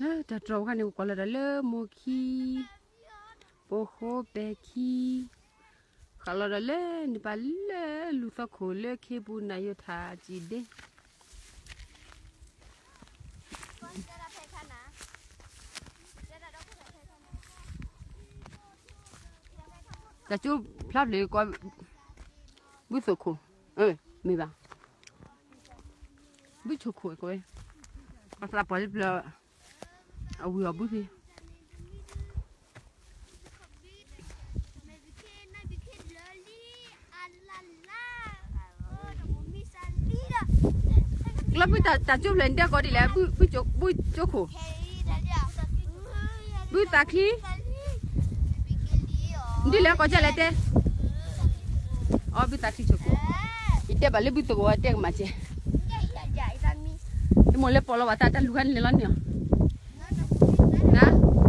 ta trâu khăn này có là lơ mô khi, bố khô bè khi. Khá là lơ ni bà lơ, lù phá khổ lơ khi bù nà yô thà chì đê. Ta chú plap lý qua bút sổ khổ. Ơi mì bà. Bút sổ khổ coi Pas la pas le à oui à bouffer. Là bây giờ ta Avuya bubi. Kalau pun tak tak jumpa lenda kau di lah, bu bu jok bu joko. Bu takhi. Di lah kau jalan deh. Oh bu takhi joko. Ite balik bu tu kau ada macam. Ini mulai pola batat dan lukan lelan ni. Teşekkürler.